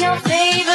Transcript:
your favorite